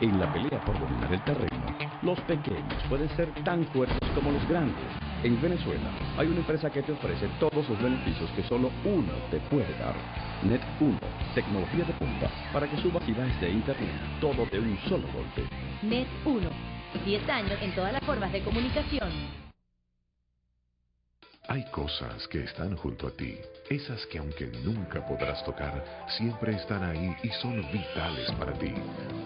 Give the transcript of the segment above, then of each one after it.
En la pelea por dominar el terreno, los pequeños pueden ser tan fuertes como los grandes. En Venezuela hay una empresa que te ofrece todos los beneficios que solo uno te puede dar. Net1, tecnología de punta para que subas y bajes de internet todo de un solo golpe. Net1, 10 años en todas las formas de comunicación. Hay cosas que están junto a ti, esas que aunque nunca podrás tocar, siempre están ahí y son vitales para ti,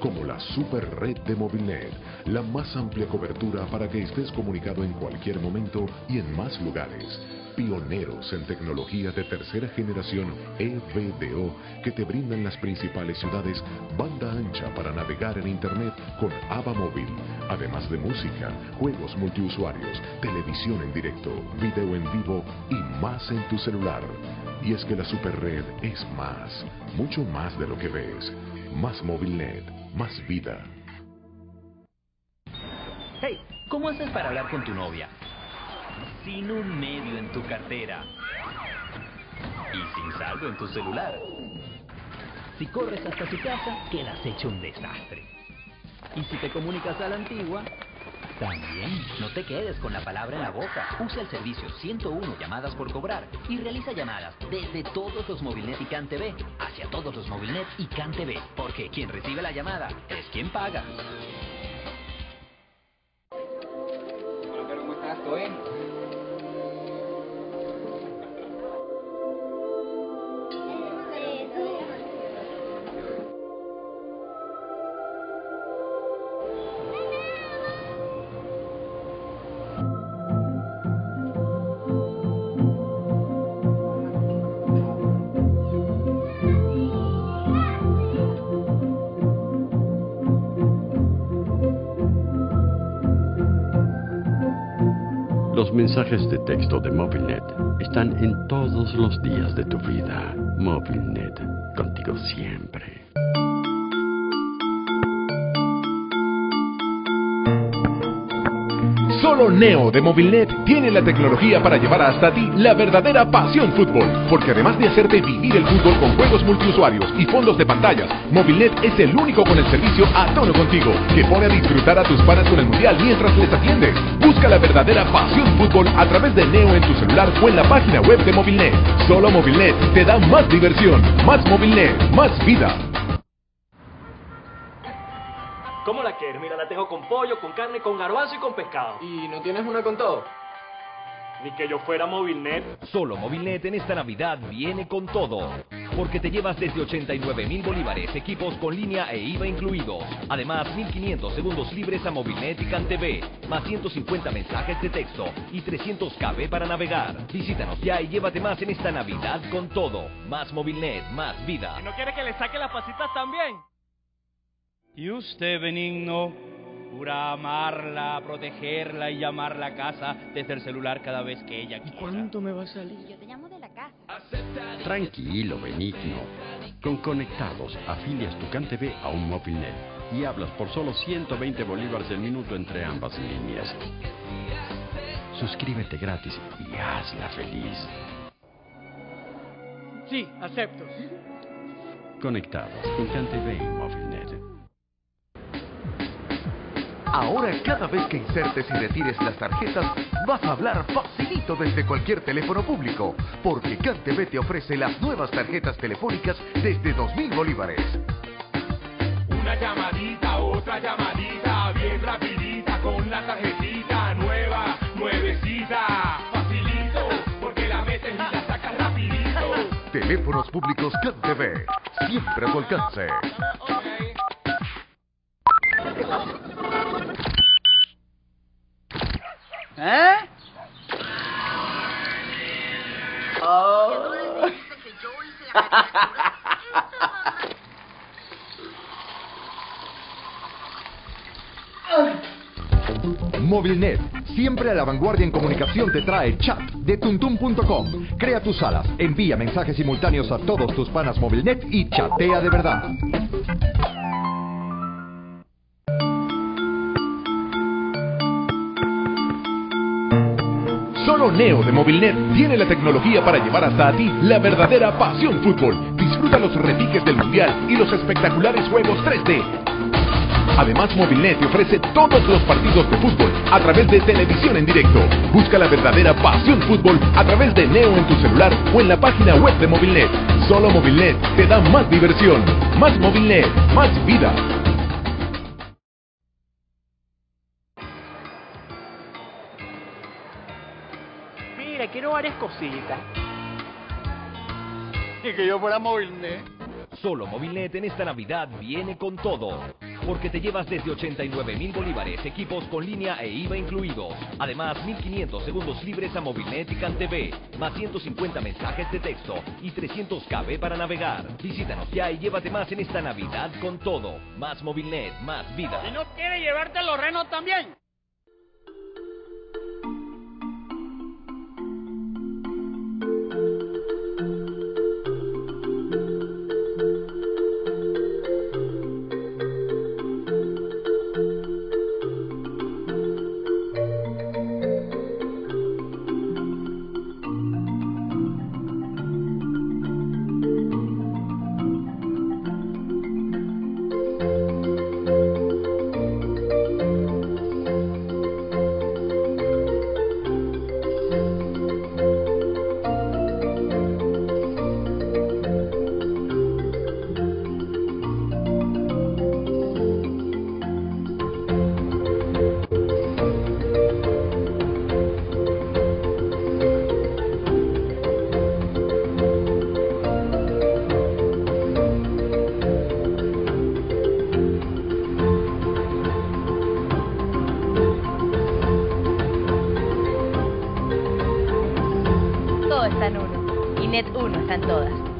como la super red de Movilnet, la más amplia cobertura para que estés comunicado en cualquier momento y en más lugares. Pioneros en tecnología de tercera generación EVDO que te brindan las principales ciudades banda ancha para navegar en Internet con AVA Móvil, además de música, juegos multiusuarios, televisión en directo, video en vivo y más en tu celular. Y es que la superred es más, mucho más de lo que ves. Más MobileNet, más vida. Hey, ¿cómo haces para hablar con tu novia? sin un medio en tu cartera y sin saldo en tu celular. Si corres hasta su casa, quedas hecho un desastre. Y si te comunicas a la antigua, también. No te quedes con la palabra en la boca. Usa el servicio 101 llamadas por cobrar y realiza llamadas desde todos los Movilnet y CanTV hacia todos los Movilnet y CanTV, porque quien recibe la llamada es quien paga. Hola, ¿cómo estás? ¿Todo bien? Mensajes de texto de MobileNet están en todos los días de tu vida. MobileNet, contigo siempre. Solo Neo de Movilnet tiene la tecnología para llevar hasta ti la verdadera pasión fútbol. Porque además de hacerte vivir el fútbol con juegos multiusuarios y fondos de pantallas, Movilnet es el único con el servicio a tono contigo, que pone a disfrutar a tus panas con el mundial mientras les atiendes. Busca la verdadera pasión fútbol a través de Neo en tu celular o en la página web de Movilnet. Solo Movilnet te da más diversión, más Movilnet, más vida. ¿Cómo la quieres? Mira, la tengo con pollo, con carne, con garbanzo y con pescado. ¿Y no tienes una con todo? Ni que yo fuera Movilnet. Solo Movilnet en esta Navidad viene con todo. Porque te llevas desde 89 mil bolívares, equipos con línea e IVA incluidos. Además, 1500 segundos libres a Movilnet y CanTV. Más 150 mensajes de texto y 300 KB para navegar. Visítanos ya y llévate más en esta Navidad con todo. Más Movilnet, más vida. ¿Y no quiere que le saque las pasitas también? Y usted, benigno, jura amarla, protegerla y llamarla a casa desde el celular cada vez que ella quiera. ¿Y cuánto me va a salir? Yo te llamo de la casa. Tranquilo, benigno. Con Conectados, afilias tu CanTV a un MobileNet y hablas por solo 120 bolívares el minuto entre ambas líneas. Suscríbete gratis y hazla feliz. Sí, acepto. Conectados con CanTV y MobileNet. Ahora cada vez que insertes y retires las tarjetas, vas a hablar facilito desde cualquier teléfono público, porque CanTV te ofrece las nuevas tarjetas telefónicas desde 2.000 bolívares. Una llamadita, otra llamadita, bien rapidita con la tarjetita nueva, nuevecita. Facilito, porque la metes y la sacas rapidito. Teléfonos públicos CanTV, siempre a tu alcance. ¿Eh? Oh. Siempre a la vanguardia en comunicación, te trae chat de tuntum.com. Crea tus salas, envía mensajes simultáneos a todos tus panas Movilnet y chatea de verdad. Neo de Movilnet tiene la tecnología para llevar hasta a ti la verdadera pasión fútbol. Disfruta los repiques del mundial y los espectaculares juegos 3D. Además, Movilnet te ofrece todos los partidos de fútbol a través de televisión en directo. Busca la verdadera pasión fútbol a través de Neo en tu celular o en la página web de Movilnet. Solo Movilnet te da más diversión, más Movilnet, más vida. Mira, quiero varias cositas. Y que yo fuera Movilnet. Solo Movilnet en esta Navidad viene con todo. Porque te llevas desde 89 mil bolívares equipos con línea e IVA incluidos. Además, 1500 segundos libres a Movilnet y CanTV. Más 150 mensajes de texto y 300 KB para navegar. Visítanos ya y llévate más en esta Navidad con todo. Más Movilnet, más vida. ¿Y no quiere llevarte los renos también? 1 está en todas.